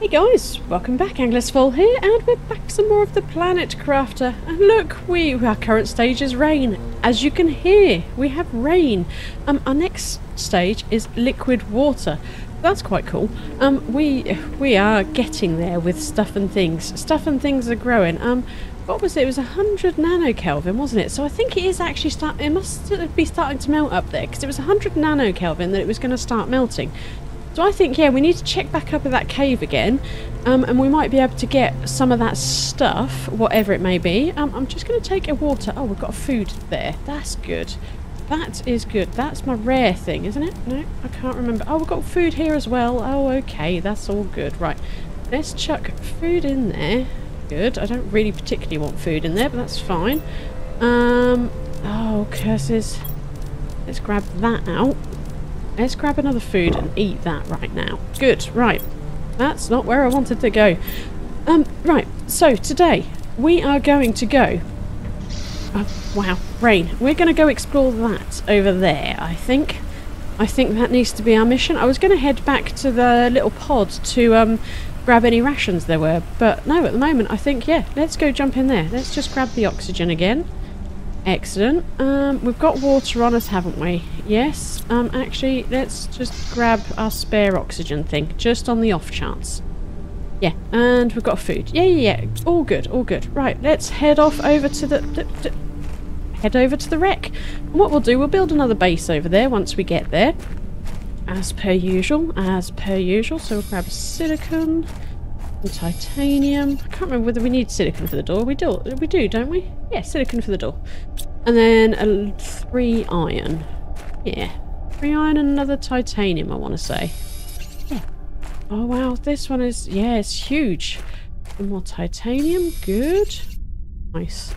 Hey guys, welcome back, Anglaisefolle here, and we're back some more of the Planet Crafter. And look, we our current stage is rain. As you can hear, we have rain. Um, our next stage is liquid water. That's quite cool. Um, we we are getting there with stuff and things. Stuff and things are growing. Um, what was it? It was 100 nano Kelvin, wasn't it? So I think it is actually start. It must be starting to melt up there because it was 100 nano Kelvin that it was going to start melting. So I think, yeah, we need to check back up at that cave again, um, and we might be able to get some of that stuff, whatever it may be. Um, I'm just going to take a water. Oh, we've got food there. That's good. That is good. That's my rare thing, isn't it? No, I can't remember. Oh, we've got food here as well. Oh, okay. That's all good. Right. Let's chuck food in there. Good. I don't really particularly want food in there, but that's fine. Um. Oh, curses. Let's grab that out. Let's grab another food and eat that right now. Good, right. That's not where I wanted to go. Um, right, so today we are going to go... Oh, wow, rain. We're going to go explore that over there, I think. I think that needs to be our mission. I was going to head back to the little pod to um, grab any rations there were, but no, at the moment I think, yeah, let's go jump in there. Let's just grab the oxygen again. Excellent. Um, we've got water on us, haven't we? Yes. Um, actually, let's just grab our spare oxygen thing, just on the off chance. Yeah, and we've got food. Yeah, yeah, yeah. All good, all good. Right, let's head off over to the... the, the head over to the wreck. And what we'll do, we'll build another base over there once we get there. As per usual, as per usual. So we'll grab silicon and titanium. I can't remember whether we need silicon for the door. We do, we do, don't we? Yeah, silicon for the door. And then a three iron. Yeah. Three iron and another titanium, I want to say. Yeah. Oh, wow. This one is... Yeah, it's huge. More titanium. Good. Nice.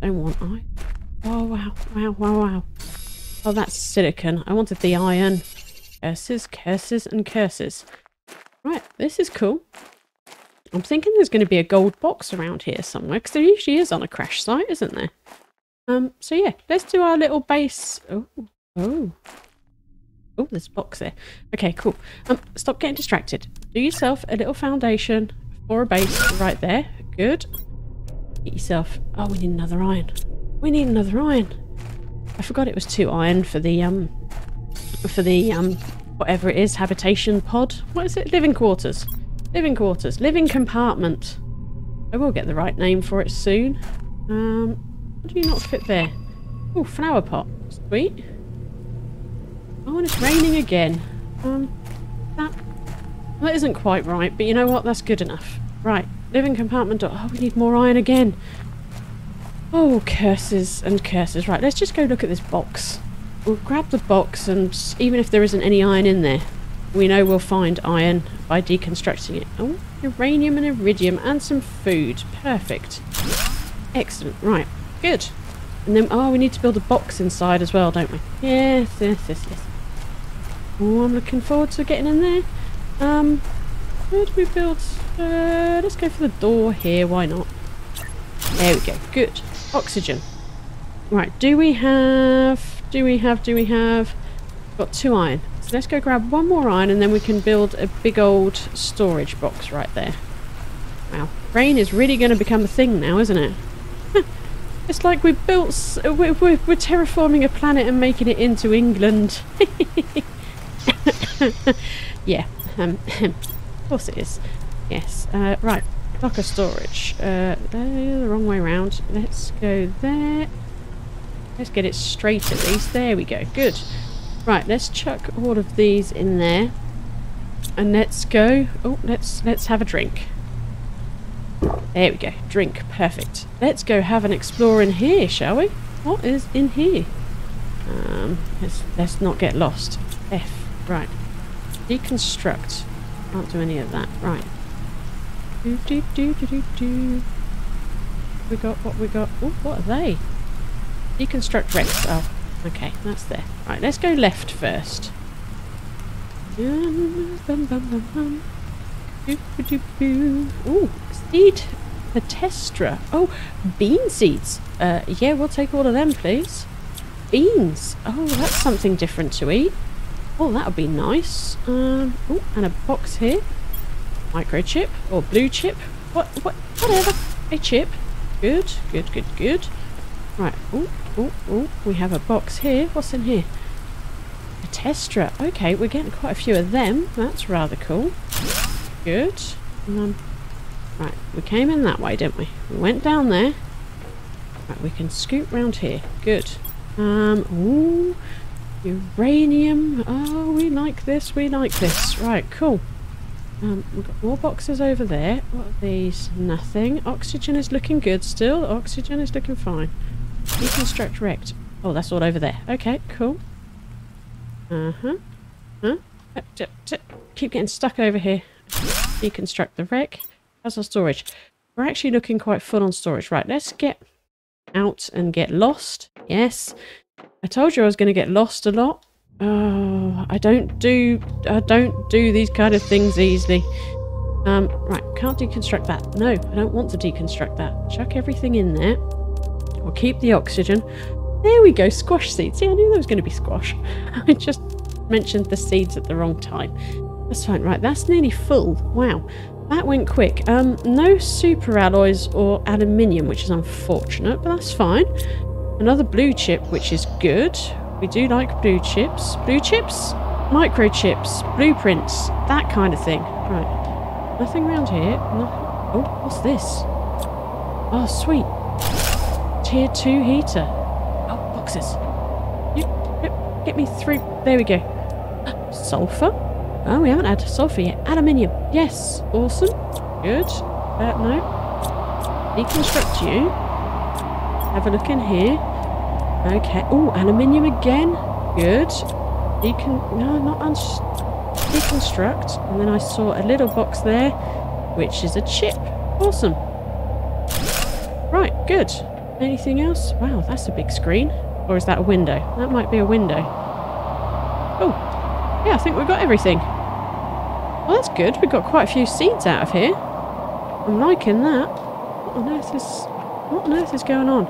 Don't want iron. Oh, wow. Wow, wow, wow. Oh, that's silicon. I wanted the iron. Curses, curses, and curses. Right, this is cool. I'm thinking there's going to be a gold box around here somewhere, because there usually is on a crash site, isn't there? Um, so yeah, let's do our little base. Oh, oh. Oh, there's a box there. Okay, cool. Um, stop getting distracted. Do yourself a little foundation for a base right there. Good. Get yourself... Oh, we need another iron. We need another iron. I forgot it was two iron for the, um... For the, um... Whatever it is, habitation pod. What is it? Living quarters. Living quarters. Living compartment. I will get the right name for it soon. Um, do you not fit there? Oh, flower pot. Sweet. Oh, and it's raining again. Um, that... That isn't quite right, but you know what? That's good enough. Right. Living compartment. Oh, we need more iron again. Oh, curses and curses. Right, let's just go look at this box. We'll grab the box and even if there isn't any iron in there, we know we'll find iron by deconstructing it. Oh, uranium and iridium and some food. Perfect. Excellent. Right. Good. And then, oh, we need to build a box inside as well, don't we? Yes, yes, yes, yes. Oh, I'm looking forward to getting in there. Um, where do we build? Uh, let's go for the door here. Why not? There we go. Good. Oxygen. Right. Do we have... Do we have... Do we have... Got two iron let's go grab one more iron and then we can build a big old storage box right there. Wow. Rain is really going to become a thing now, isn't it? it's like we built... We're, we're, we're terraforming a planet and making it into England. yeah. Um, of course it is. Yes. Uh, right. Block of storage. Uh, the wrong way around. Let's go there. Let's get it straight at least. There we go. Good. Right, let's chuck all of these in there. And let's go. Oh, let's let's have a drink. There we go. Drink. Perfect. Let's go have an explore in here, shall we? What is in here? Um, let's, let's not get lost. F. Right. Deconstruct. Can't do any of that. Right. Do, do, do, do, do, do. We got what we got. Oh, what are they? Deconstruct wrecks. Oh, Okay, that's there. Right, let's go left first. Ooh, seed Petestra. Oh, bean seeds. Uh, yeah, we'll take all of them, please. Beans. Oh, that's something different to eat. Oh, that would be nice. Um, oh, and a box here. Microchip or blue chip. What, what, whatever. A chip. Good, good, good, good. Right. Oh, oh, oh. We have a box here. What's in here? A Testra. Okay, we're getting quite a few of them. That's rather cool. Good. Um, right, we came in that way, didn't we? We went down there. Right, we can scoot round here. Good. Um, ooh, uranium. Oh, we like this, we like this. Right, cool. Um, we've got more boxes over there. What are these? Nothing. Oxygen is looking good still. Oxygen is looking fine. Deconstruct wrecked. Oh, that's all over there. Okay, cool. Uh-huh. Huh? Uh, keep getting stuck over here. Deconstruct the wreck. How's our storage? We're actually looking quite full on storage. Right, let's get out and get lost. Yes. I told you I was going to get lost a lot. Oh, I don't do I don't do these kind of things easily. Um, right, can't deconstruct that. No, I don't want to deconstruct that. Chuck everything in there. We'll keep the oxygen. There we go, squash seeds. See, I knew there was going to be squash. I just mentioned the seeds at the wrong time. That's fine. Right, that's nearly full. Wow. That went quick. Um, no super alloys or aluminium, which is unfortunate, but that's fine. Another blue chip, which is good. We do like blue chips. Blue chips? Microchips, blueprints, that kind of thing. Right. Nothing around here. No oh, what's this? Oh, sweet. Tier 2 heater. Oh, boxes. You, get me through. There we go. Sulfur? Oh, we haven't had sulfur yet. Aluminium. Yes. Awesome. Good. Uh, no. Deconstruct you. Have a look in here. Okay. Oh, aluminium again. Good. Decon... No, not un... Deconstruct. And then I saw a little box there, which is a chip. Awesome. Right, good. Anything else? Wow, that's a big screen. Or is that a window? That might be a window. Oh, yeah, I think we've got everything. Well, that's good. We've got quite a few seeds out of here. I'm liking that. What on earth is... What on earth is going on?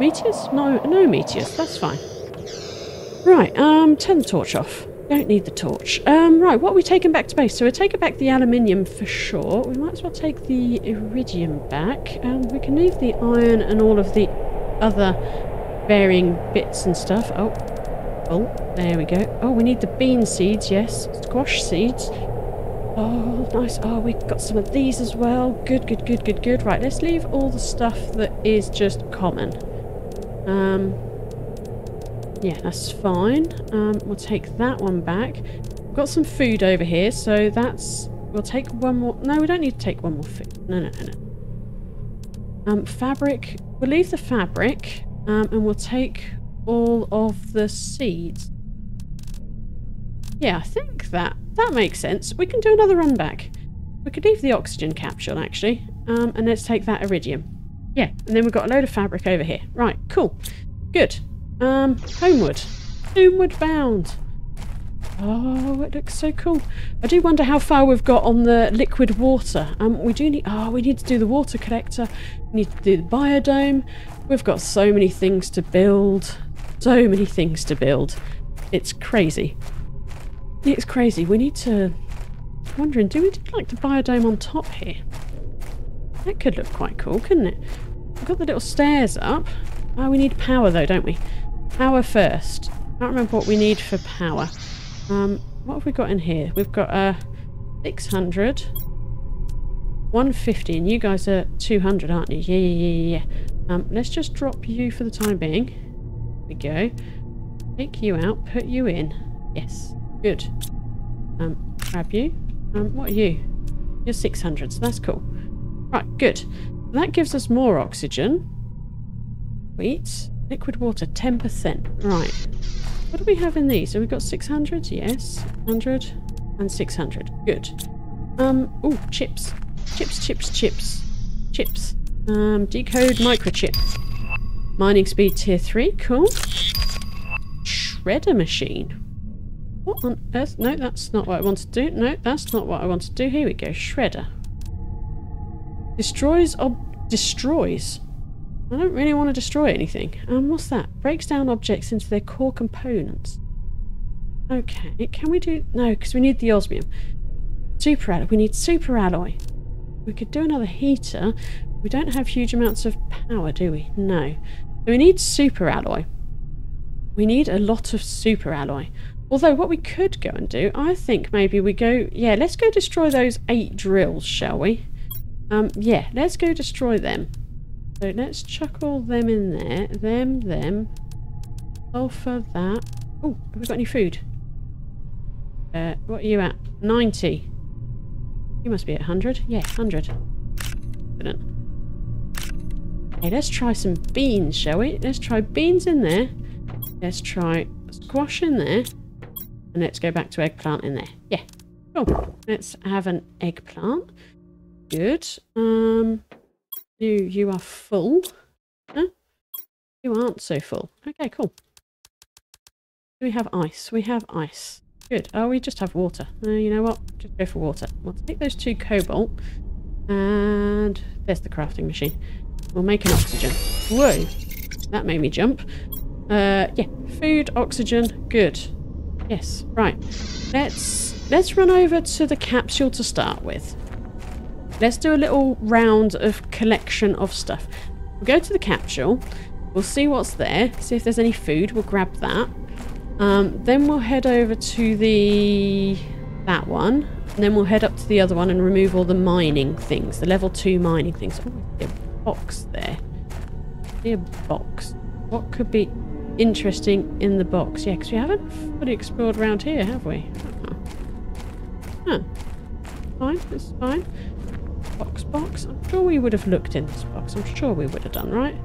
Meteors? No, no meteors. That's fine. Right, um, turn the torch off. Don't need the torch. Um, right, what are we taking back to base? So we're taking back the aluminium for sure. We might as well take the iridium back. Um, we can leave the iron and all of the other varying bits and stuff. Oh, Oh, there we go. Oh, we need the bean seeds, yes. Squash seeds. Oh, nice. Oh, we've got some of these as well. Good, good, good, good, good. Right, let's leave all the stuff that is just common. Um, yeah, that's fine. Um, we'll take that one back. We've got some food over here, so that's... We'll take one more... No, we don't need to take one more food. No, no, no, no. Um, fabric. We'll leave the fabric, um, and we'll take all of the seeds. Yeah, I think that that makes sense. We can do another run back. We could leave the oxygen capsule, actually. Um, and let's take that iridium. Yeah, and then we've got a load of fabric over here. Right, cool. Good. Um, homeward. Homeward bound. Oh, it looks so cool. I do wonder how far we've got on the liquid water. Um, we do need... Oh, we need to do the water collector. We need to do the biodome. We've got so many things to build. So many things to build. It's crazy. It's crazy. We need to... I'm wondering, do we like the biodome on top here? That could look quite cool, couldn't it? We've got the little stairs up. Oh, we need power though, don't we? Power first. I don't remember what we need for power. Um, what have we got in here? We've got a uh, 600, 150, and you guys are 200, aren't you? Yeah, yeah, yeah, yeah. Um, let's just drop you for the time being we go. Take you out, put you in. Yes, good. Um, grab you. Um, what are you? You're 600, so that's cool. Right, good. That gives us more oxygen. Sweet. Liquid water, 10%. Right. What do we have in these? So we've got 600? Yes. 100 and 600. Good. Um, oh, chips. Chips, chips, chips. Chips. Um, decode microchip. Mining speed tier 3, cool. Shredder machine. What on earth? No, that's not what I want to do. No, that's not what I want to do. Here we go, shredder. Destroys ob- destroys. I don't really want to destroy anything. Um, what's that? Breaks down objects into their core components. Okay, can we do... No, because we need the osmium. Super alloy. We need super alloy. We could do another heater. We don't have huge amounts of power, do we? No. We need super alloy. We need a lot of super alloy. Although what we could go and do, I think maybe we go... Yeah, let's go destroy those eight drills, shall we? Um, yeah, let's go destroy them. So let's chuck all them in there. Them, them. Sulfur, that. Oh, have we got any food? Uh, what are you at? 90. You must be at 100. Yeah, 100. Brilliant. Hey, let's try some beans, shall we? Let's try beans in there. Let's try squash in there. And let's go back to eggplant in there. Yeah. Cool. Let's have an eggplant. Good. Um, you, you are full. Huh? You aren't so full. Okay, cool. Do we have ice? We have ice. Good. Oh, we just have water. Uh, you know what? Just go for water. We'll take those two cobalt. And there's the crafting machine. We'll make an oxygen. Whoa. That made me jump. Uh, yeah. Food, oxygen. Good. Yes. Right. Let's let's run over to the capsule to start with. Let's do a little round of collection of stuff. We'll go to the capsule. We'll see what's there. See if there's any food. We'll grab that. Um, then we'll head over to the that one. And then we'll head up to the other one and remove all the mining things. The level 2 mining things. Oh, a box there. a box. What could be interesting in the box? Yeah, because we haven't fully explored around here, have we? Huh. Fine, it's fine. Box, box. I'm sure we would have looked in this box. I'm sure we would have done, right?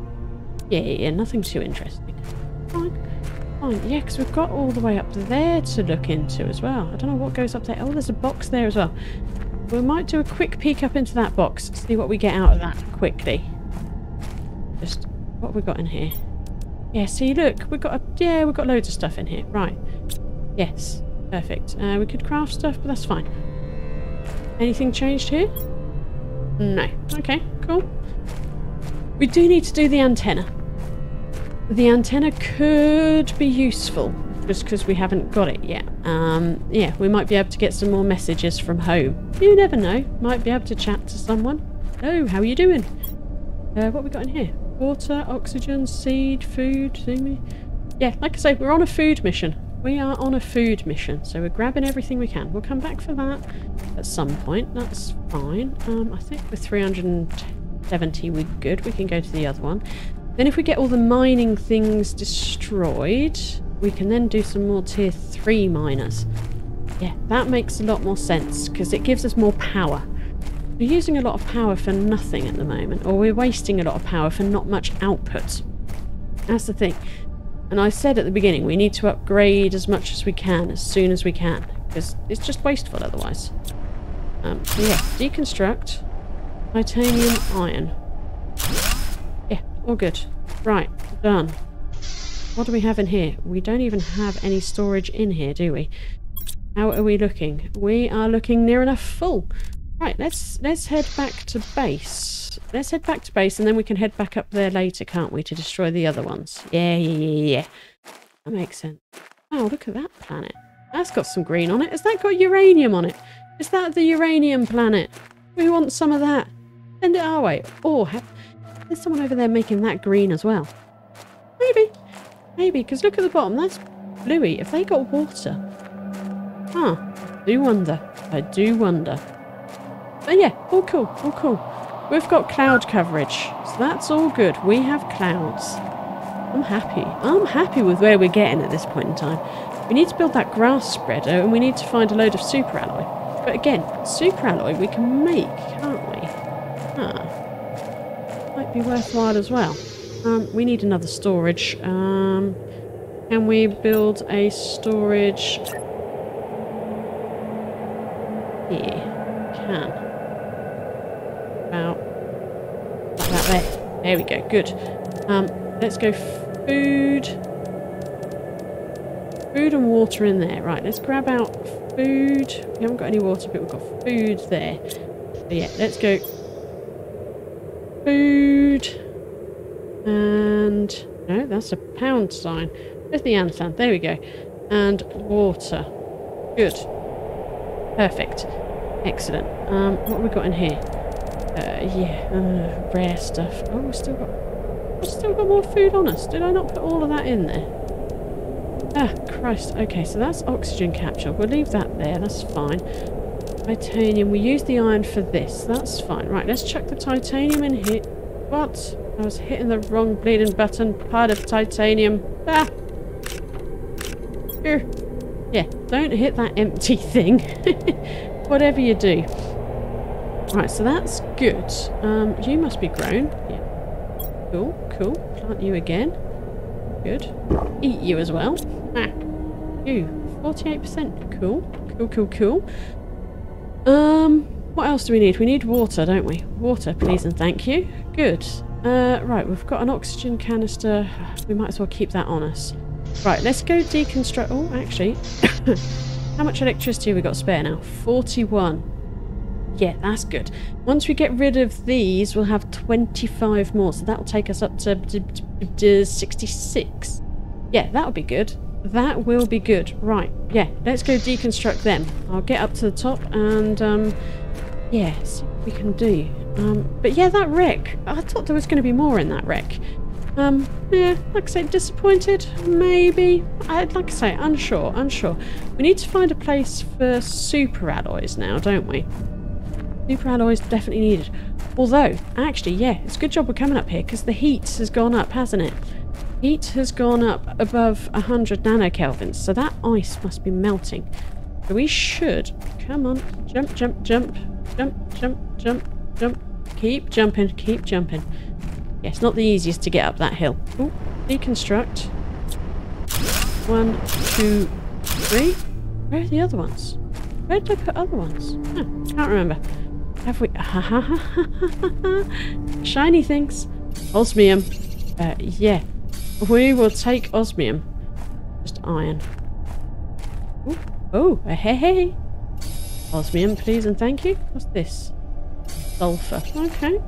Yeah, yeah. Nothing too interesting. Fine. Fine. Yeah, because we've got all the way up there to look into as well. I don't know what goes up there. Oh, there's a box there as well. We might do a quick peek up into that box. See what we get out of that quickly. Just, what we got in here? Yeah, see, look. We've got, a, yeah, we've got loads of stuff in here. Right. Yes. Perfect. Uh, we could craft stuff, but that's fine. Anything changed here? No. Okay, cool. We do need to do the antenna. The antenna could be useful, just because we haven't got it yet. Um, yeah, we might be able to get some more messages from home. You never know. Might be able to chat to someone. Oh, how are you doing? Uh, what we got in here? Water, oxygen, seed, food, thingy. Yeah, like I say, we're on a food mission. We are on a food mission, so we're grabbing everything we can. We'll come back for that at some point. That's fine. Um, I think with 370 we're good. We can go to the other one. Then if we get all the mining things destroyed, we can then do some more tier 3 miners. Yeah, that makes a lot more sense, because it gives us more power. We're using a lot of power for nothing at the moment, or we're wasting a lot of power for not much output. That's the thing. And I said at the beginning, we need to upgrade as much as we can, as soon as we can, because it's just wasteful otherwise. Um, so yeah, deconstruct, titanium, iron. Yeah, all good. Right, done. What do we have in here? We don't even have any storage in here, do we? How are we looking? We are looking near enough full. Right, let's let's head back to base. Let's head back to base and then we can head back up there later, can't we, to destroy the other ones? Yeah, yeah, yeah, yeah. That makes sense. Oh, look at that planet. That's got some green on it. Has that got uranium on it? Is that the uranium planet? We want some of that. Send it our way. Oh, or have, there's someone over there making that green as well. Maybe. Maybe, because look at the bottom. That's bluey. If they got water? Huh. I do wonder. I do wonder. But yeah, all cool, all cool. We've got cloud coverage, so that's all good. We have clouds. I'm happy. I'm happy with where we're getting at this point in time. We need to build that grass spreader and we need to find a load of super alloy. But again, super alloy we can make, can't we? Huh. Might be worthwhile as well. Um, we need another storage. Um, can we build a storage here? Can. There. We go. Good. Um, let's go food. Food and water in there. Right, let's grab out food. We haven't got any water, but we've got food there. But yeah, let's go. Food. And... No, that's a pound sign. There's the ampersand. There we go. And water. Good. Perfect. Excellent. Um, what have we got in here? Uh, yeah, uh, rare stuff. Oh, we've still got, we've still got more food on us. Did I not put all of that in there? Ah, Christ. Okay, so that's oxygen capture. We'll leave that there. That's fine. Titanium. We use the iron for this. That's fine. Right, let's chuck the titanium in here. What? I was hitting the wrong bleeding button. Part of titanium. Ah! Here. Yeah, don't hit that empty thing. Whatever you do. Right, so that's good. Um, you must be grown. Yeah. Cool, cool. Plant you again. Good. Eat you as well. Ah. You. 48%. Cool. Cool, cool, cool. Um, what else do we need? We need water, don't we? Water, please and thank you. Good. Uh, right, we've got an oxygen canister. We might as well keep that on us. Right, let's go deconstruct... Oh, actually, how much electricity we got spare now? 41. Yeah, that's good. Once we get rid of these, we'll have 25 more. So that'll take us up to 66. Yeah, that'll be good. That will be good. Right, yeah, let's go deconstruct them. I'll get up to the top and, um, yeah, see what we can do. Um, but yeah, that wreck. I thought there was going to be more in that wreck. Um, yeah, like I say, disappointed, maybe. I'd like I say, unsure, unsure. We need to find a place for super alloys now, don't we? Super alloys definitely needed. Although, actually, yeah, it's a good job we're coming up here because the heat has gone up, hasn't it? Heat has gone up above 100 nanokelvins, so that ice must be melting. So we should... Come on, jump, jump, jump, jump, jump, jump, jump. Keep jumping, keep jumping. Yeah, it's not the easiest to get up that hill. Deconstruct. One, two, three. Where are the other ones? Where did I put other ones? Huh, can't remember. Have we... Shiny things. Osmium. Uh, yeah. We will take osmium. Just iron. Ooh. Oh, hey hey. Osmium, please and thank you. What's this? Sulfur. Okay.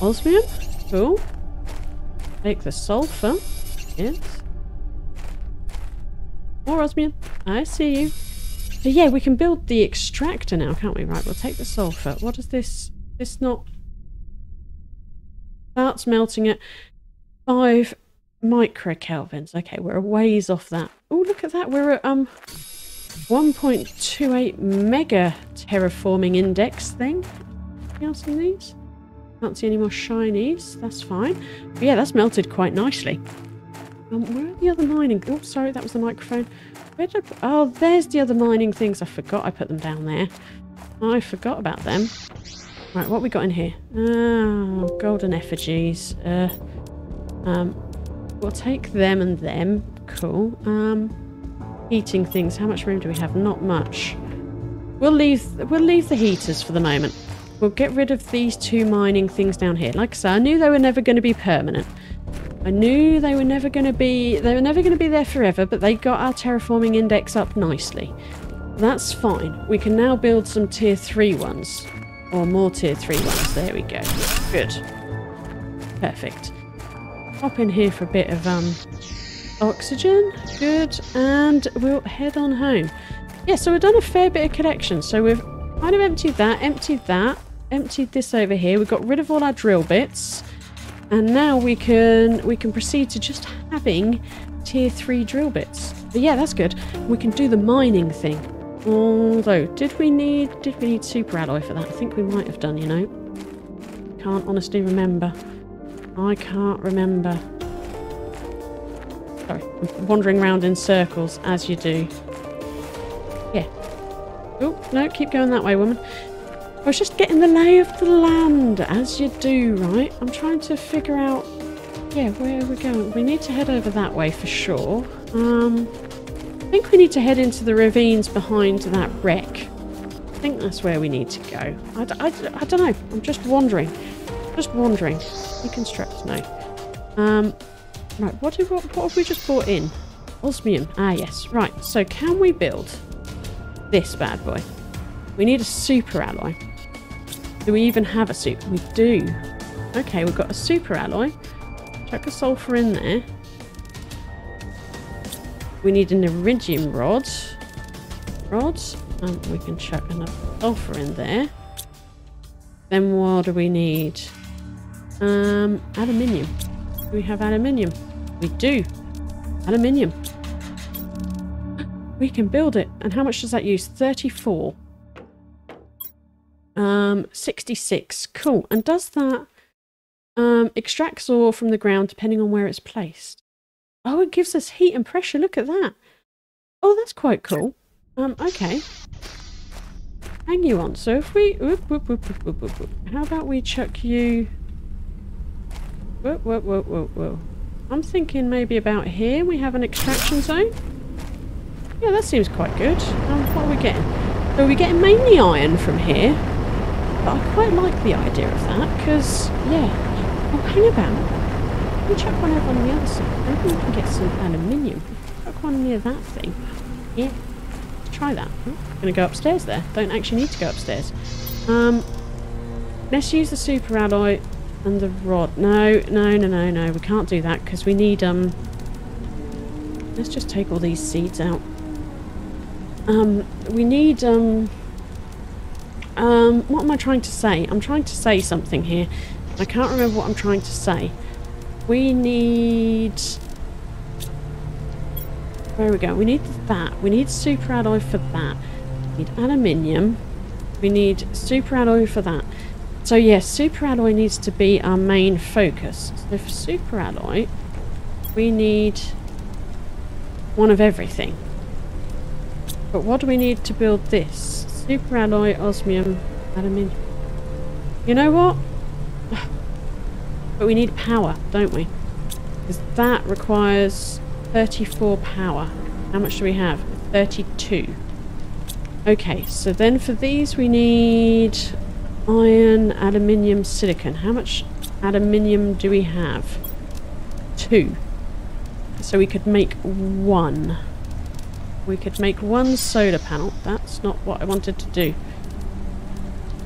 Osmium? Cool. Take the sulfur. Yes. More osmium. I see you. So yeah, we can build the extractor now, can't we? Right, we'll take the sulfur. What is this? This not... Starts melting at 5 microkelvins. Okay, we're a ways off that. Oh, look at that. We're at um 1.28 mega terraforming index thing. Else in these? Can't see any more shinies. That's fine. But yeah, that's melted quite nicely. Um, where are the other mining? Oh, sorry, that was the microphone. Where did I. Oh, there's the other mining things. I forgot I put them down there. I forgot about them. Right, what we got in here? Oh, golden effigies. Uh, um, we'll take them and them. Cool. Um, heating things. How much room do we have? Not much. We'll leave. We'll leave the heaters for the moment. We'll get rid of these two mining things down here. Like I said, I knew they were never going to be permanent. I knew they were never going to be... They were never going to be there forever, but they got our terraforming index up nicely. That's fine. We can now build some tier 3 ones. Or more tier 3 ones. There we go. Good. Perfect. Hop in here for a bit of um oxygen. Good. And we'll head on home. Yeah, so we've done a fair bit of collection. So we've kind of emptied that, emptied that, emptied this over here. We've got rid of all our drill bits. And now we can we can proceed to just having tier 3 drill bits. But yeah, that's good. We can do the mining thing. Although, did we need did we need super alloy for that? I think we might have done, you know. Can't honestly remember. I can't remember. Sorry, I'm wandering around in circles as you do. Yeah. Oh, no, keep going that way, woman. I was just getting the lay of the land, as you do, right? I'm trying to figure out, yeah, where are we going? We need to head over that way for sure. Um, I think we need to head into the ravines behind that wreck. I think that's where we need to go. I, I, I don't know. I'm just wandering. Just wandering. Reconstruct, no. Um, right, what, have, what, what have we just brought in? Osmium. Ah, yes. Right, so can we build this bad boy? We need a super alloy. Do we even have a super? We do. Okay, we've got a super alloy. Chuck a sulfur in there. We need an iridium rod. Rods. We can chuck another sulfur in there. Then what do we need? Um, aluminium. Do we have aluminium? We do. Aluminium. We can build it. And how much does that use? 34. Um, 66. Cool. And does that um, extracts ore from the ground depending on where it's placed? Oh, it gives us heat and pressure. Look at that. Oh, that's quite cool. Um, okay. Hang you on. So if we... Whoop, whoop, whoop. How about we chuck you... I'm thinking maybe about here we have an extraction zone. Yeah, that seems quite good. Um, what are we getting? Are we getting mainly iron from here? But I quite like the idea of that, because, yeah. Oh, hang about. Let me chuck one over on the other side. Maybe we can get some aluminium. Chuck one near that thing. Yeah. Let's try that. I'm going to go upstairs there. Don't actually need to go upstairs. Um, let's use the super alloy and the rod. No, no, no, no, no. We can't do that because we need, um... Let's just take all these seeds out. Um, we need, um... Um, what am I trying to say? I'm trying to say something here. I can't remember what I'm trying to say. We need... Where we go? We need that. We need super alloy for that. We need aluminium. We need super alloy for that. So yes, super alloy needs to be our main focus. So for super alloy, we need one of everything. But what do we need to build this? Super alloy, osmium, aluminium. You know what? But we need power, don't we? Because that requires 34 power. How much do we have? 32. Okay, so then for these we need iron, aluminium, silicon. How much aluminium do we have? Two. So we could make one. We could make one solar panel. That's not what I wanted to do.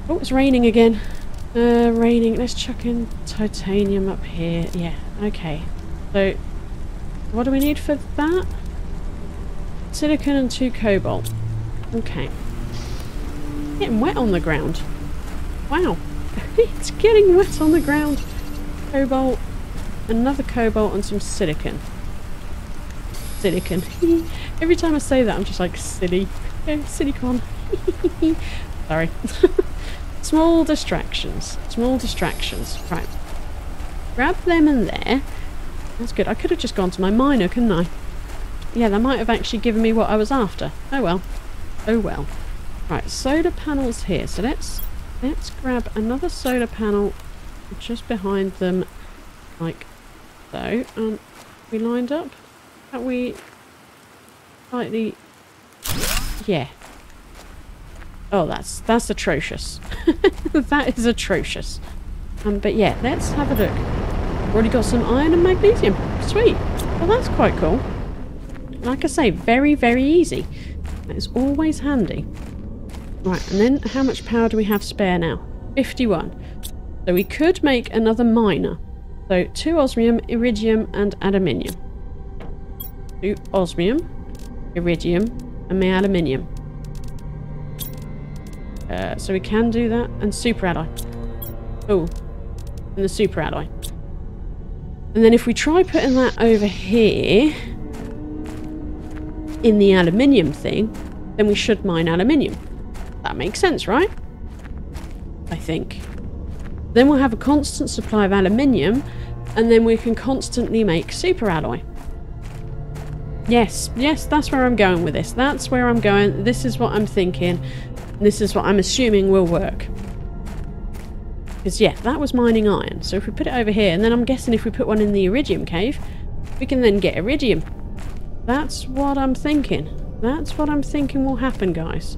Oh, it's raining again. Uh, raining. Let's chuck in titanium up here. Yeah, okay. So, what do we need for that? Silicon and two cobalt. Okay. Getting wet on the ground. Wow. it's getting wet on the ground. Cobalt, another cobalt and some silicon. Silicon. Every time I say that I'm just like silly. Yeah, silicon. Sorry. Small distractions. Small distractions. Right. Grab them in there. That's good. I could have just gone to my miner, couldn't I? Yeah, that might have actually given me what I was after. Oh well. Oh well. Right, solar panels here. So let's let's grab another solar panel just behind them like so. And we lined up? Are we slightly Yeah. Oh, that's that's atrocious. that is atrocious. Um, but yeah, let's have a look. Already got some iron and magnesium. Sweet. Well, that's quite cool. Like I say, very, very easy. That is always handy. Right, and then how much power do we have spare now? 51. So we could make another miner. So two osmium, iridium, and aluminium. Osmium, iridium, and my aluminium. Uh, so we can do that. And super alloy. Oh. And the super alloy. And then if we try putting that over here in the aluminium thing, then we should mine aluminium. That makes sense, right? I think. Then we'll have a constant supply of aluminium, and then we can constantly make super alloy. Yes, yes, that's where I'm going with this. That's where I'm going. This is what I'm thinking. This is what I'm assuming will work. Because, yeah, that was mining iron. So if we put it over here, and then I'm guessing if we put one in the iridium cave, we can then get iridium. That's what I'm thinking. That's what I'm thinking will happen, guys.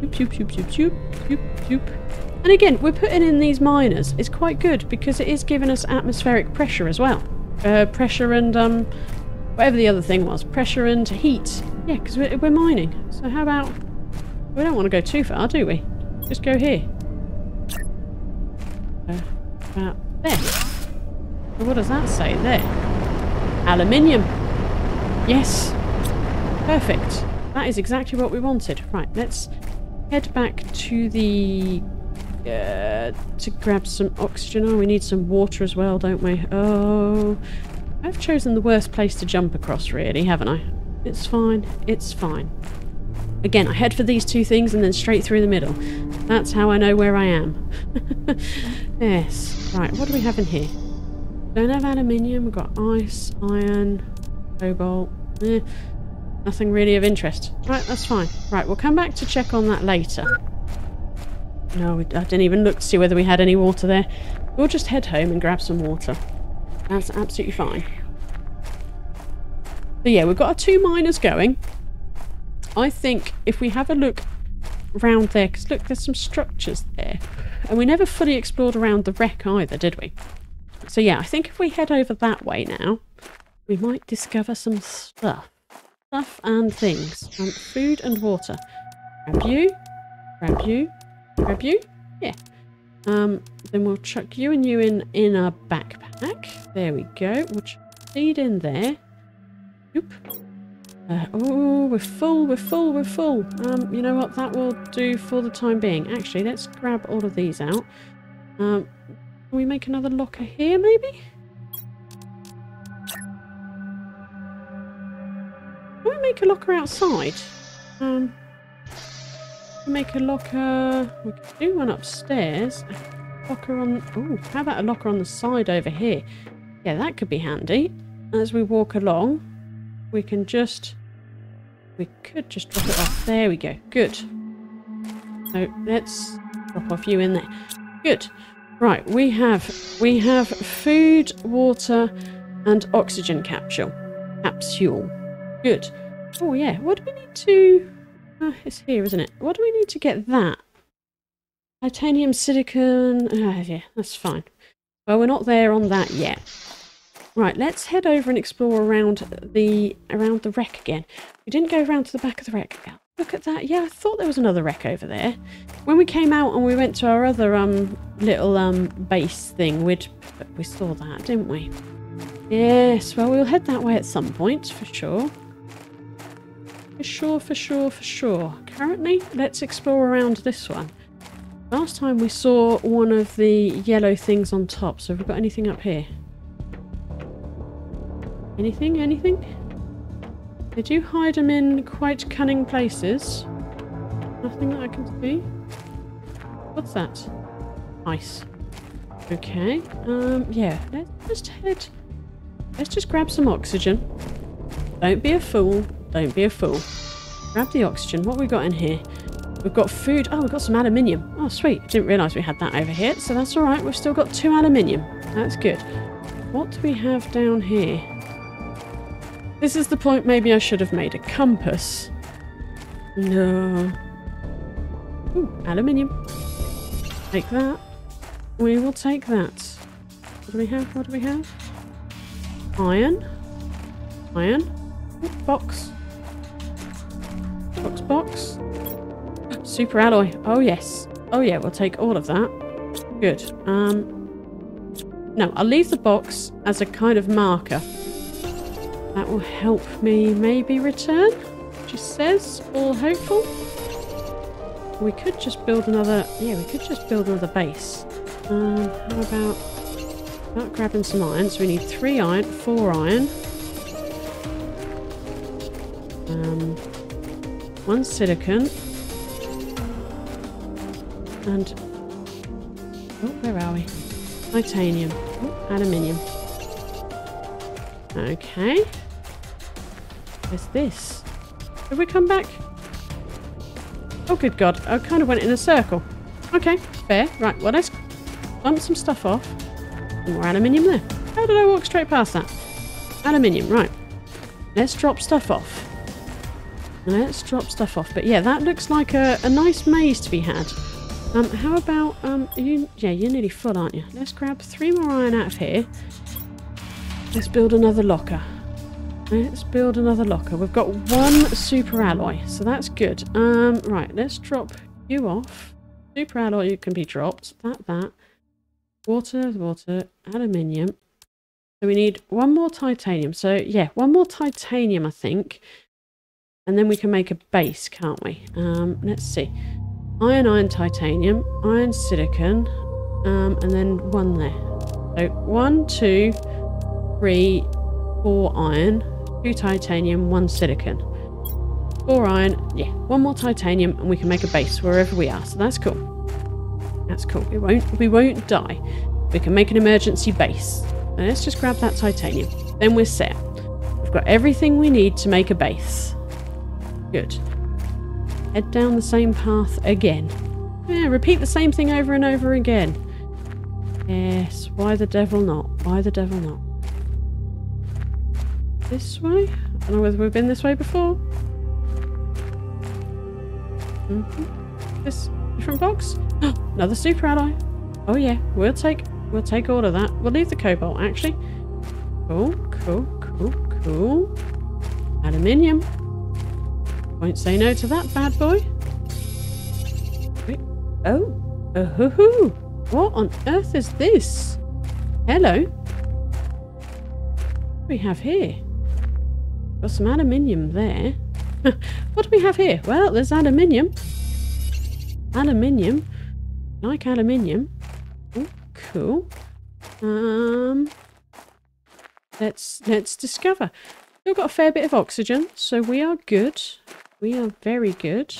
Shoop, shoop, shoop, shoop, shoop, shoop, shoop. And again, we're putting in these miners. It's quite good because it is giving us atmospheric pressure as well. Uh, pressure and, um, whatever the other thing was. Pressure and heat. Yeah, because we're, we're mining. So how about we don't want to go too far, do we? Just go here. Uh, about there. what does that say there? Aluminium. Yes. Perfect. That is exactly what we wanted. Right, let's head back to the... Uh, to grab some oxygen. Oh, we need some water as well, don't we? Oh, I've chosen the worst place to jump across, really, haven't I? It's fine. It's fine. Again, I head for these two things and then straight through the middle. That's how I know where I am. yes. Right, what do we have in here? Don't have aluminium. We've got ice, iron, cobalt. Eh, nothing really of interest. Right, that's fine. Right, we'll come back to check on that later. No, I didn't even look to see whether we had any water there. We'll just head home and grab some water. That's absolutely fine. So yeah, we've got our two miners going. I think if we have a look around there, because look, there's some structures there. And we never fully explored around the wreck either, did we? So yeah, I think if we head over that way now, we might discover some stuff. Stuff and things. Um, food and water. Grab you. Grab you. Grab you. Yeah. Um, then we'll chuck you and you in, in our backpack. There we go. We'll feed in there. Oop. Uh, oh, we're full, we're full, we're full. Um, you know what? That will do for the time being. Actually, let's grab all of these out. Um, can we make another locker here, maybe? Can we make a locker outside? Um, make a locker... We could do one upstairs. Locker on... Oh, how about a locker on the side over here? Yeah, that could be handy. As we walk along, we can just... We could just drop it off. There we go. Good. So let's drop off you in there. Good. Right, we have we have food, water, and oxygen capsule. Capsule. Good. Oh yeah. What do we need to? Uh, it's here, isn't it? What do we need to get that? Titanium, silicon. Uh, yeah, that's fine. Well, we're not there on that yet. Right, let's head over and explore around the around the wreck again. We didn't go around to the back of the wreck. Look at that. Yeah, I thought there was another wreck over there. When we came out and we went to our other um little um base thing, we'd we saw that, didn't we? Yes, well we'll head that way at some point for sure. For sure, for sure, for sure. Currently, let's explore around this one. Last time we saw one of the yellow things on top, so have we got anything up here? Anything? Anything? They do hide them in quite cunning places. Nothing that I can see. What's that? Ice. Okay. Um, yeah, let's just head... Let's just grab some oxygen. Don't be a fool. Don't be a fool. Grab the oxygen. What we got in here? We've got food. Oh, we've got some aluminium. Oh, sweet. Didn't realise we had that over here. So that's all right. We've still got two aluminium. That's good. What do we have down here? This is the point maybe I should have made a compass. No. Ooh, aluminium. Take that. We will take that. What do we have? What do we have? Iron. Iron. Ooh, box. Box, box. Super alloy. Oh, yes. Oh, yeah, we'll take all of that. Good. Um, no, I'll leave the box as a kind of marker. That will help me maybe return, just says, all hopeful. We could just build another, yeah, we could just build another base. Um, how about, about grabbing some iron? So we need three iron, four iron. Um, one silicon. And, oh, where are we? Titanium. Oh, aluminium. Okay. Where's this? Have we come back? Oh, good God. I kind of went in a circle. Okay, fair. Right, well, let's dump some stuff off. More aluminium there. How did I walk straight past that? Aluminium, right. Let's drop stuff off. Let's drop stuff off. But yeah, that looks like a, a nice maze to be had. Um, how about, um, you, yeah, you're nearly full, aren't you? Let's grab three more iron out of here. Let's build another locker. Let's build another locker. We've got one super alloy, so that's good. Um, right, let's drop you off. Super alloy can be dropped. That, that. Water, water, aluminium. So we need one more titanium. So yeah, one more titanium, I think. And then we can make a base, can't we? Um, let's see. Iron, iron, titanium, iron, silicon, um, and then one there. So one, two, three, four iron, two titanium, one silicon. Four iron, yeah, one more titanium, and we can make a base wherever we are. So that's cool. That's cool. We won't we won't die. We can make an emergency base. Let's just grab that titanium. Then we're set. We've got everything we need to make a base. Good. Head down the same path again. Yeah, repeat the same thing over and over again. Yes, why the devil not? Why the devil not? This way? I don't know whether we've been this way before. Mm -hmm. This different box? Another super alloy. Oh yeah, we'll take we'll take all of that. We'll leave the cobalt actually. Cool, cool, cool, cool. Aluminium. Won't say no to that bad boy. Oh. Oh hoo hoo. What on earth is this? Hello. What do we have here? Got some aluminium there. what do we have here? Well, there's aluminium. Aluminium. Like aluminium. Oh, cool. Um, let's let's discover. Still got a fair bit of oxygen, so we are good. We are very good.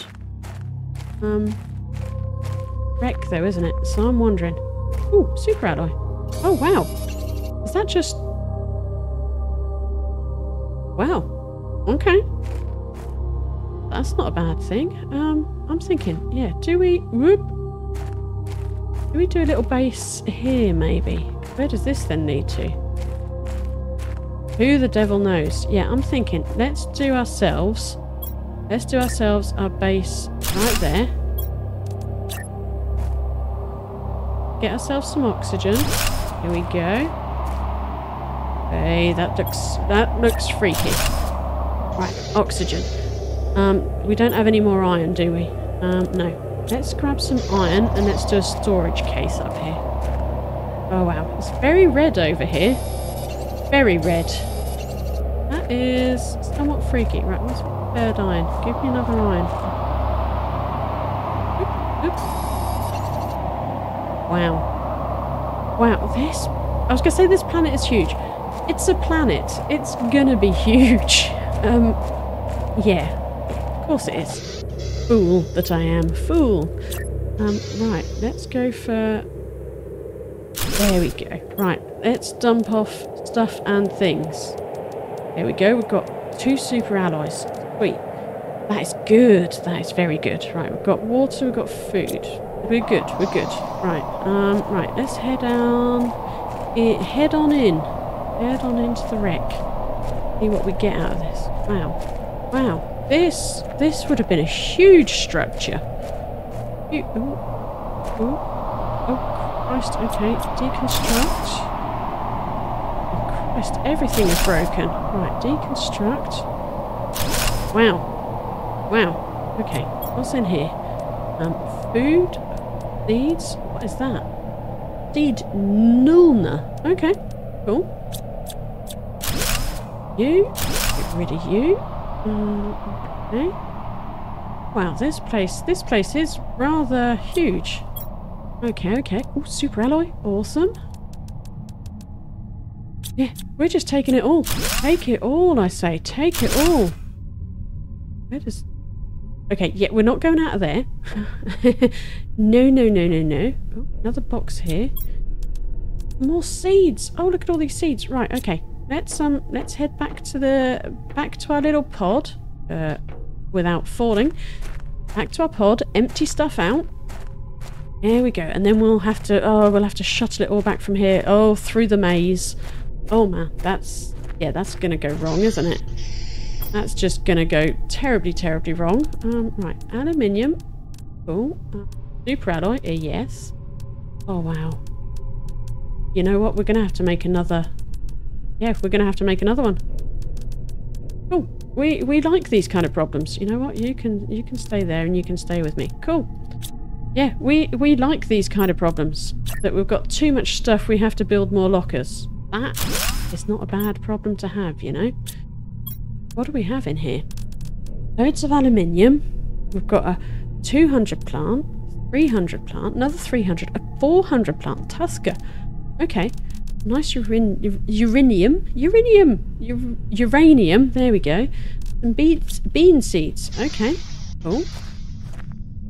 Um, wreck though, isn't it? So I'm wondering. Oh, super alloy. Oh wow, is that just? Wow. Okay. That's not a bad thing. Um, I'm thinking, yeah, do we, whoop, do we do a little base here, maybe? Where does this then lead to? Who the devil knows? Yeah, I'm thinking, let's do ourselves, let's do ourselves our base right there. Get ourselves some oxygen. Here we go. Hey, that looks, that looks freaky. Right, oxygen. Um, we don't have any more iron, do we? Um, no. Let's grab some iron and let's do a storage case up here. Oh wow, it's very red over here. Very red. That is somewhat freaky. Right, third iron? Give me another oop. Wow. Wow, this... I was going to say this planet is huge. It's a planet. It's gonna be huge. Um, yeah. Of course it is. Fool that I am. Fool. Um, right, let's go for... There we go. Right, let's dump off stuff and things. There we go. We've got two super alloys. Sweet. That is good. That is very good. Right, we've got water, we've got food. We're good, we're good. Right, um, right, let's head on... Eh, head on in. Head on into the wreck. See what we get out of this. Wow. Wow. This, this would have been a huge structure. Ooh, ooh, ooh. Oh, Christ, okay, deconstruct. Oh, Christ, everything is broken. Right, deconstruct. Wow. Wow. Okay, what's in here? Um, food, seeds, what is that? Seed Nulna. Okay, cool. You, get rid of you. Okay. Wow, this place, this place is rather huge. Okay, okay. Oh, super alloy. Awesome. Yeah, we're just taking it all. Take it all, I say. Take it all. Where does... Okay, yeah, we're not going out of there. no, no, no, no, no. Oh, another box here. More seeds. Oh, look at all these seeds. Right, okay. Let's um let's head back to the back to our little pod uh, without falling. Back to our pod, empty stuff out. There we go. And then we'll have to oh we'll have to shuttle it all back from here. Oh, through the maze. Oh man, that's yeah, that's gonna go wrong, isn't it? That's just gonna go terribly, terribly wrong. Um, right, aluminium. Cool. Uh, super alloy, uh, yes. Oh wow. You know what? We're gonna have to make another yeah, we're going to have to make another one. Oh, we we like these kind of problems. You know what? You can you can stay there and you can stay with me. Cool. Yeah, we we like these kind of problems. That we've got too much stuff. We have to build more lockers. That is not a bad problem to have. You know. What do we have in here? Loads of aluminium. We've got a 200 plant, 300 plant, another 300, a 400 plant. Tuska. Okay. Nice urin uranium. Uranium. uranium. There we go. And beans, bean seeds. Okay. Cool.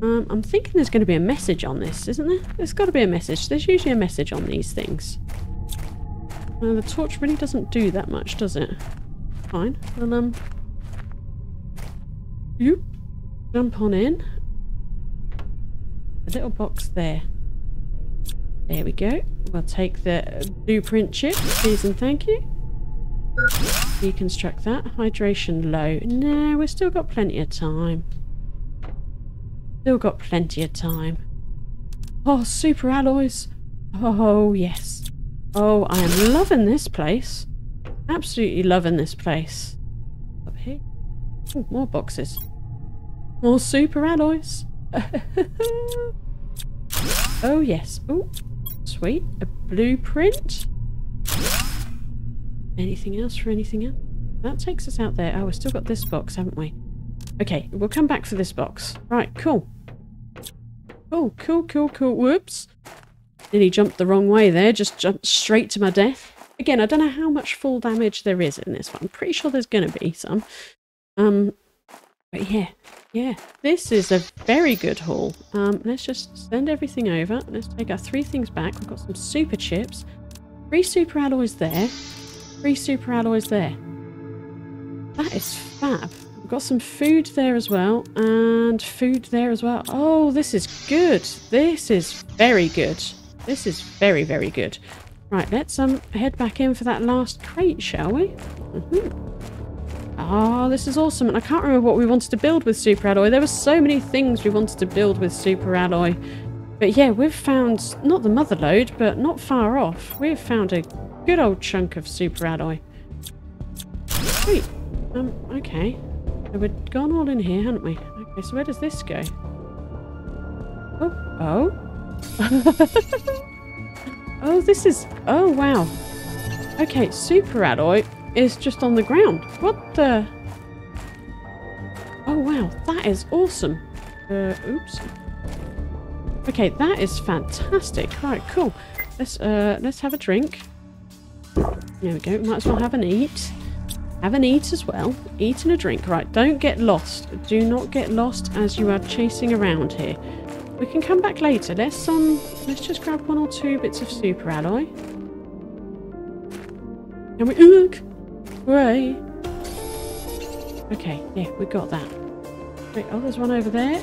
Um, I'm thinking there's going to be a message on this, isn't there? There's got to be a message. There's usually a message on these things. Uh, the torch really doesn't do that much, does it? Fine. Well, um... You jump on in. A little box there. There we go. We'll take the blueprint chip, please and thank you. Deconstruct that. Hydration low. No, we've still got plenty of time. Still got plenty of time. Oh, super alloys. Oh, yes. Oh, I am loving this place. Absolutely loving this place. Up here. Oh, more boxes. More super alloys. oh, yes. Oh, sweet. A blueprint. Anything else for anything else? That takes us out there. Oh, we've still got this box, haven't we? Okay, we'll come back for this box. Right, cool. Oh, cool, cool, cool. Whoops. Nearly jumped the wrong way there. Just jumped straight to my death. Again, I don't know how much full damage there is in this one. I'm pretty sure there's going to be some. Um, but yeah, yeah. This is a very good haul. Um, let's just send everything over. Let's take our three things back. We've got some super chips. Three super alloys there. Three super alloys there. That is fab. We've got some food there as well. And food there as well. Oh, this is good. This is very good. This is very, very good. Right, let's um head back in for that last crate, shall we? Mm -hmm. Ah, this is awesome. And I can't remember what we wanted to build with Super Alloy. There were so many things we wanted to build with Super Alloy. But yeah, we've found, not the mother load, but not far off. We've found a good old chunk of Super Alloy. Sweet. Um, okay. So we've gone all in here, haven't we? Okay, so where does this go? Oh, oh. oh, this is... Oh, wow. Okay, Super Alloy is just on the ground. What the... Oh, wow. That is awesome. Uh, oops. Okay, that is fantastic. Right, cool. Let's, uh, let's have a drink. There we go. Might as well have an eat. Have an eat as well. Eat and a drink. Right, don't get lost. Do not get lost as you are chasing around here. We can come back later. Let's um let's just grab one or two bits of super alloy. And we ook way. Okay, yeah, we got that. Wait, oh there's one over there.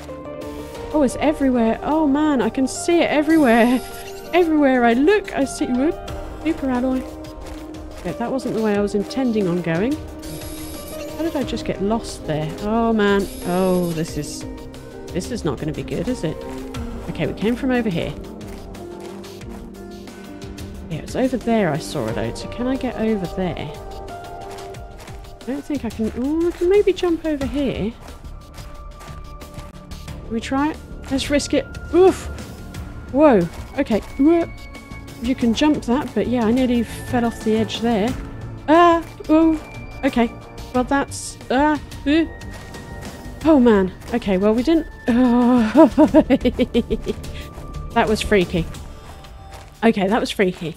Oh, it's everywhere. Oh man, I can see it everywhere. Everywhere I look, I see whoop, super alloy. Okay, that wasn't the way I was intending on going. How did I just get lost there? Oh man. Oh, this is this is not going to be good, is it? Okay, we came from over here. Yeah, it's over there I saw it out. So can I get over there? I don't think I can... Oh, I can maybe jump over here. Can we try it? Let's risk it. Oof! Whoa. Okay. You can jump that, but yeah, I nearly fell off the edge there. Ah! Oh! Okay. Well, that's... Ah! Uh, Oh man. Okay, well we didn't... That was freaky. Okay, that was freaky.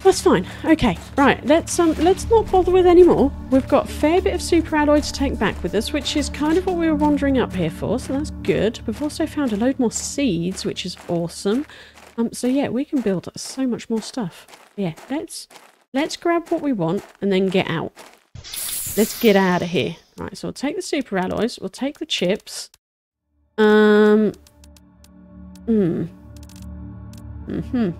That's fine. Okay, right. Let's um, let's not bother with any more. We've got a fair bit of super alloy to take back with us, which is kind of what we were wandering up here for, so that's good. We've also found a load more seeds, which is awesome. Um, so yeah, we can build so much more stuff. Yeah, let's let's grab what we want and then get out. Let's get out of here. Right, so we'll take the super alloys. We'll take the chips. Um. Hmm. Mm-hmm.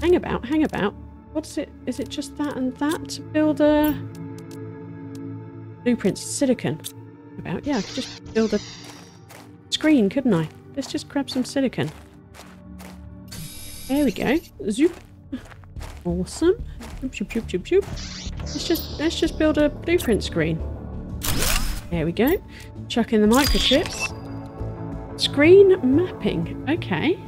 Hang about, hang about. What's it? Is it just that and that to build a... blueprint silicon. About, yeah, I could just build a screen, couldn't I? Let's just grab some silicon. There we go. Zoop. Awesome. Zoop, zoop, zoop, zoop, zoop. Let's just let's just build a blueprint screen. There we go. Chuck in the microchips. Screen mapping. Okay.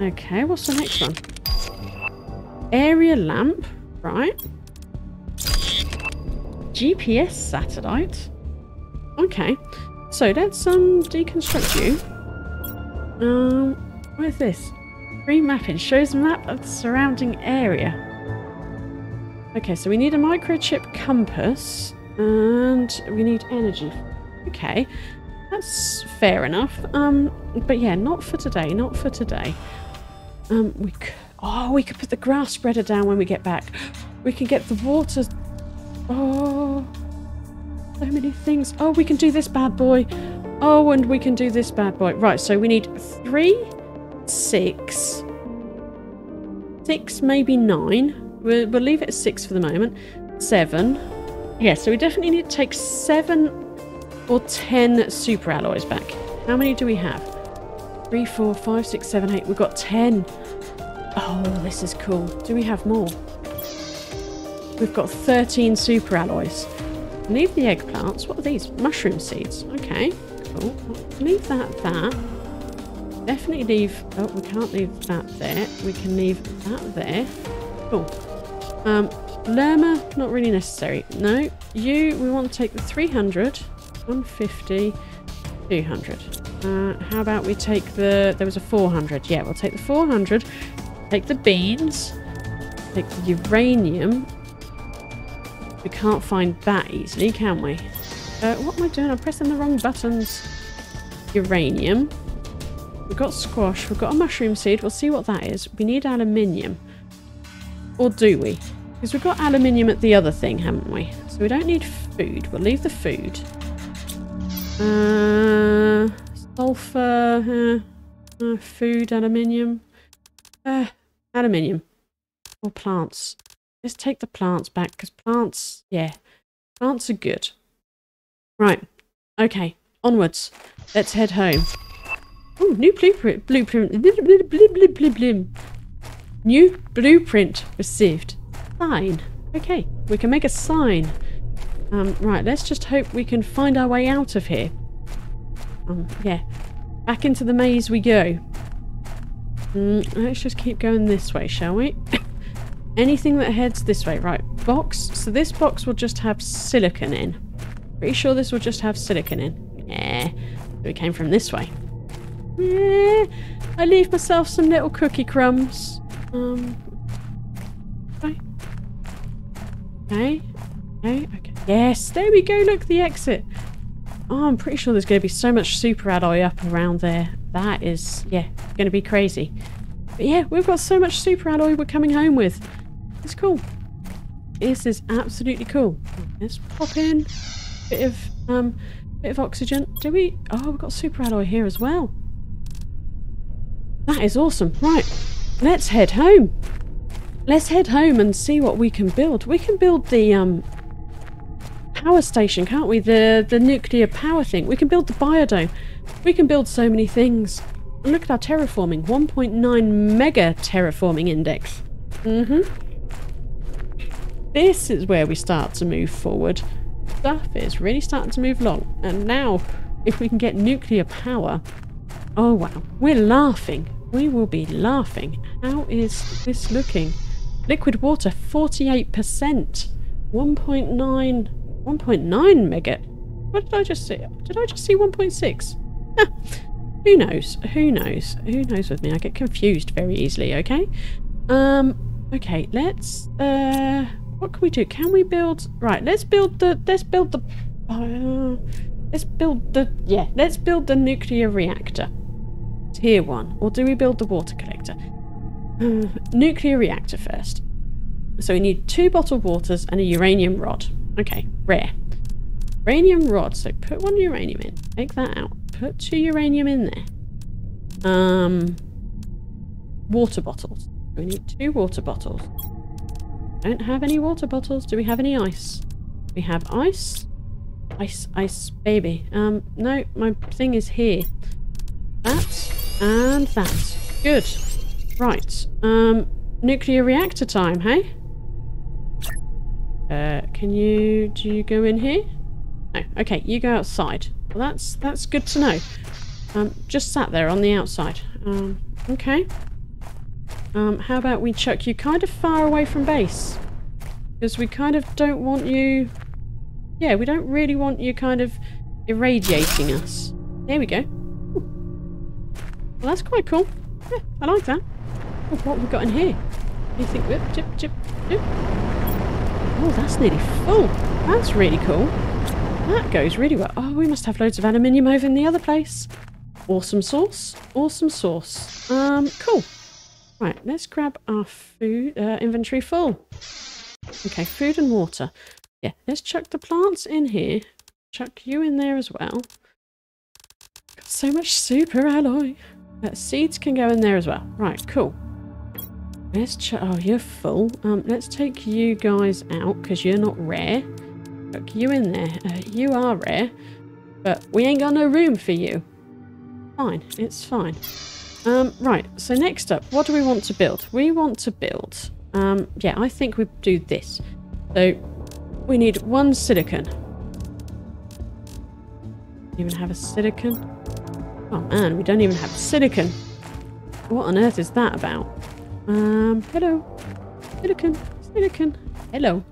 Okay, what's the next one? Area lamp. Right. GPS satellite. Okay. So let's um deconstruct you. Um, where's this? Free mapping shows map of the surrounding area. Okay, so we need a microchip compass and we need energy. Okay, that's fair enough. Um, but yeah, not for today. Not for today. Um, we could, oh, we could put the grass spreader down when we get back. We can get the water. Oh, so many things. Oh, we can do this bad boy. Oh, and we can do this bad boy. Right, so we need three, six, six, maybe nine. We'll, we'll leave it at six for the moment. Seven. Yeah, so we definitely need to take seven or ten super alloys back. How many do we have? Three, four, five, six, seven, eight. We've got ten. Oh, this is cool. Do we have more? We've got 13 super alloys. Leave the eggplants. What are these? Mushroom seeds. Okay, cool. Leave that that. Definitely leave... Oh, we can't leave that there. We can leave that there. Cool. Um, Lirma, not really necessary. No, you, we want to take the 300, 150, 200. Uh, how about we take the... There was a 400. Yeah, we'll take the 400. Take the beans. Take the uranium. We can't find that easily, can we? Uh, what am I doing? I'm pressing the wrong buttons. Uranium. We've got squash. We've got a mushroom seed. We'll see what that is. We need aluminium. Or do we? Because we've got aluminium at the other thing, haven't we? So we don't need food. We'll leave the food. Uh, sulfur. Uh, uh, food, aluminium. Uh, aluminium. Or plants. Let's take the plants back because plants, yeah, plants are good. Right. Okay. Onwards. Let's head home. Oh, new blueprint. Blueprint. New blueprint received. Fine. Okay. We can make a sign. Um, right. Let's just hope we can find our way out of here. Um, yeah. Back into the maze we go. Mm, let's just keep going this way, shall we? Anything that heads this way. Right, box. So this box will just have silicon in. Pretty sure this will just have silicon in. Yeah. We came from this way. Yeah. I leave myself some little cookie crumbs. Um. Okay. Okay. okay. Yes, there we go. Look, the exit. Oh, I'm pretty sure there's going to be so much super alloy up around there. That is, yeah, going to be crazy. But yeah, we've got so much super alloy we're coming home with. It's cool. This is absolutely cool. Let's pop in. Bit of um bit of oxygen. Do we oh we've got super alloy here as well. That is awesome. Right. Let's head home. Let's head home and see what we can build. We can build the um power station, can't we? The the nuclear power thing. We can build the biodome. We can build so many things. look at our terraforming. 1.9 mega terraforming index. Mm-hmm. This is where we start to move forward. Stuff is really starting to move along. And now, if we can get nuclear power... Oh, wow. We're laughing. We will be laughing. How is this looking? Liquid water, 48%. 1.9... 1.9 mega... What did I just see? Did I just see 1.6? Who knows? Who knows? Who knows with me? I get confused very easily, okay? Um, okay, let's, uh, what can we do? Can we build... Right, let's build the... Let's build the... Uh, let's build the... Yeah, let's build the nuclear reactor. Tier 1. Or do we build the water collector? Nuclear reactor first. So we need two bottled waters and a uranium rod. Okay, rare. Uranium rod. So put one uranium in. Take that out. Put two uranium in there. Um, water bottles. We need two water bottles. Don't have any water bottles. Do we have any ice? We have ice. Ice, ice, baby. Um, no, my thing is here. That and that. Good. Right. Um, nuclear reactor time, hey? Uh, can you, do you go in here? No. Okay, you go outside. Well, that's, that's good to know. Um, just sat there on the outside. Um, okay. Um, how about we chuck you kind of far away from base? Because we kind of don't want you... Yeah, we don't really want you kind of irradiating us. There we go. Well, that's quite cool. Yeah, I like that. Oh, what have we got in here? Anything? Whip, chip, chip, chip. Oh, that's nearly full. That's really cool. That goes really well. Oh, we must have loads of aluminium over in the other place. Awesome sauce. Awesome sauce. Um, cool. Right, let's grab our food uh, inventory full. Okay, food and water. Yeah, let's chuck the plants in here. Chuck you in there as well. Got so much super alloy. Uh, seeds can go in there as well. Right, cool. Let's. Oh, you're full. Um, let's take you guys out because you're not rare. Look, you in there. Uh, you are rare. But we ain't got no room for you. Fine, it's fine. Um, right, so next up, what do we want to build? We want to build... Um, yeah, I think we do this. So, we need one silicon. Even have a silicon? Oh man, we don't even have silicon. What on earth is that about? Um, hello. Silicon. Silicon. Hello.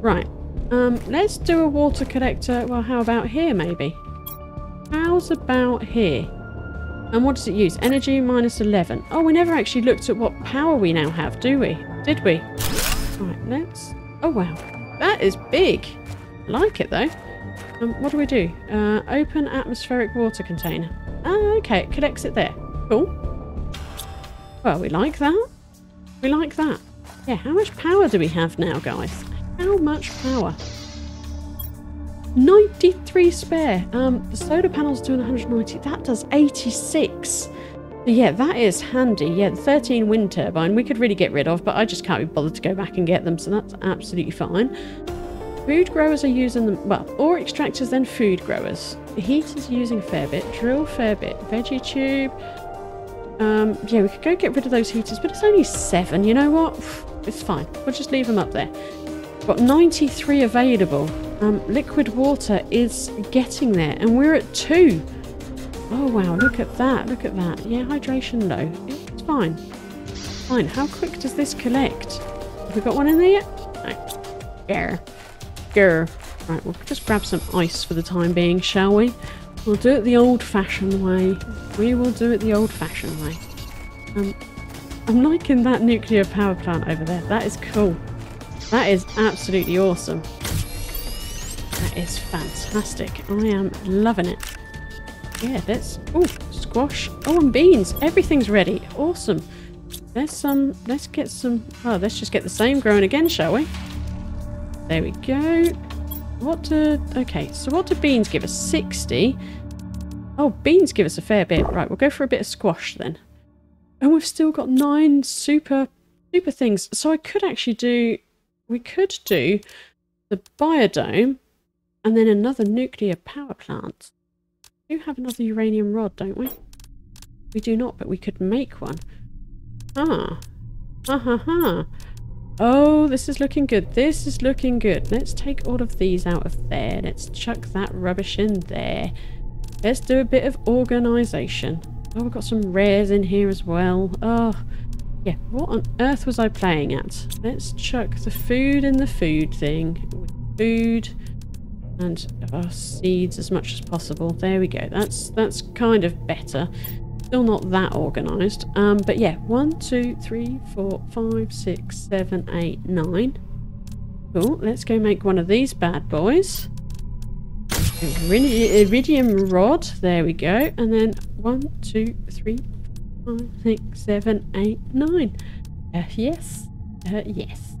Right. Um, let's do a water collector. Well, how about here, maybe? How's about here? And what does it use? Energy minus 11. Oh, we never actually looked at what power we now have, do we? Did we? Right, let's... Oh, wow. That is big. I like it, though. Um, what do we do? Uh, open atmospheric water container. Ah, okay. It collects it there. Cool. Well, we like that. We like that. Yeah, how much power do we have now, guys? How much power? 93 spare. Um, the solar panel's doing 190. That does 86. Yeah, that is handy. Yeah, the 13 wind turbine we could really get rid of, but I just can't be bothered to go back and get them, so that's absolutely fine. Food growers are using them, well, ore extractors, then food growers. The heaters using a fair bit, drill fair bit, veggie tube. Um, yeah, we could go get rid of those heaters, but it's only seven, you know what? It's fine. We'll just leave them up there. Got 93 available. Um, liquid water is getting there, and we're at two. Oh wow, look at that, look at that. Yeah, hydration low. It's fine. Fine. How quick does this collect? Have we got one in there yet? Grr. Right, we'll just grab some ice for the time being, shall we? We'll do it the old-fashioned way. We will do it the old-fashioned way. Um, I'm liking that nuclear power plant over there. That is cool. That is absolutely awesome. That is fantastic. I am loving it. Yeah, let's... Oh, squash. Oh, and beans. Everything's ready. Awesome. Let's, um, let's get some... Oh, let's just get the same growing again, shall we? There we go. What do... Okay, so what do beans give us? 60. Oh, beans give us a fair bit. Right, we'll go for a bit of squash then. And we've still got nine super, super things. So I could actually do... We could do the biodome and then another nuclear power plant. We do have another uranium rod, don't we? We do not, but we could make one. Ah. Ha ha ha. Oh, this is looking good. This is looking good. Let's take all of these out of there. Let's chuck that rubbish in there. Let's do a bit of organisation. Oh, we've got some rares in here as well. Oh, yeah. What on earth was I playing at? Let's chuck the food in the food thing. Food and our seeds as much as possible. There we go. That's that's kind of better. Still not that organised. Um, but yeah, one, two, three, four, five, six, seven, eight, nine. Cool. Let's go make one of these bad boys. Iridium rod. There we go. And then one, two, three, five, six, seven, eight, nine. Uh, yes. Uh, yes.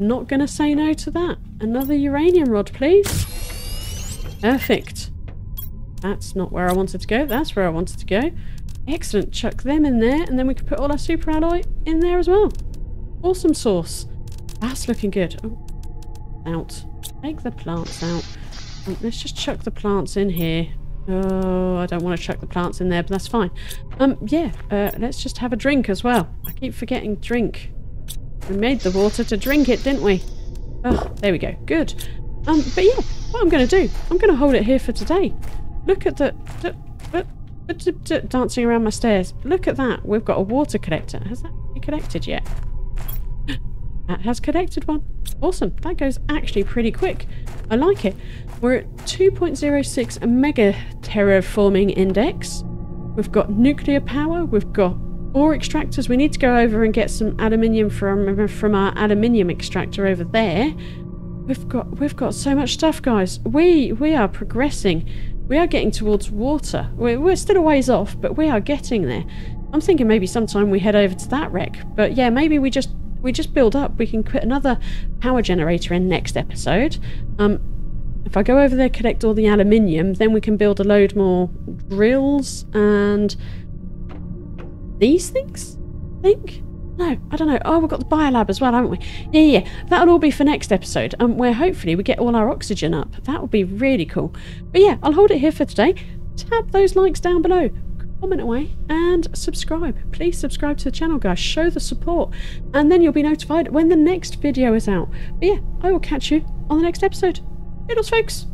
Not going to say no to that. Another uranium rod, please. Perfect. That's not where I wanted to go. That's where I wanted to go. Excellent. Chuck them in there, and then we can put all our super alloy in there as well. Awesome sauce. That's looking good. Oh, out. Take the plants out. Let's just chuck the plants in here. Oh, I don't want to chuck the plants in there, but that's fine. Um, yeah, uh, let's just have a drink as well. I keep forgetting drink. We made the water to drink it, didn't we? Oh, there we go. Good. Um, but yeah, what I'm going to do, I'm going to hold it here for today. Look at the... dancing around my stairs. Look at that. We've got a water collector. Has that been collected yet? that has connected one. Awesome. That goes actually pretty quick. I like it. We're at 2.06 mega terraforming index. We've got nuclear power. We've got ore extractors. We need to go over and get some aluminium from from our aluminium extractor over there. We've got we've got so much stuff, guys. We we are progressing. We are getting towards water. We're, we're still a ways off, but we are getting there. I'm thinking maybe sometime we head over to that wreck. But yeah, maybe we just we just build up. We can put another power generator in next episode. Um, if I go over there, collect all the aluminium, then we can build a load more drills and these things. I think. No, I don't know. Oh, we've got the biolab as well, haven't we? Yeah, yeah. That'll all be for next episode, um, where hopefully we get all our oxygen up. That would be really cool. But yeah, I'll hold it here for today. Tap those likes down below comment away and subscribe. Please subscribe to the channel, guys. Show the support, and then you'll be notified when the next video is out. But yeah, I will catch you on the next episode. Toodles, folks.